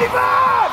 你们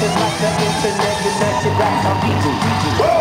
rapping like the internet, and that's your rap, I'm.